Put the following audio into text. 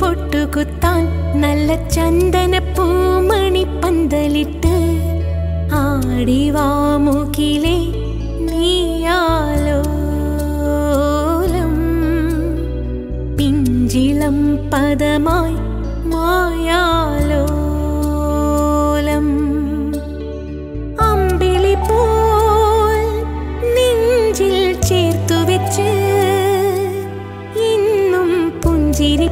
പൊട്ടുകുത്താൻ നല്ല ചന്ദന പൂമണി പന്തലിട്ട് ആടിവാമുകിലേ നീയാലോലം. പിഞ്ചിളം പദമായി മായാലോലം Thì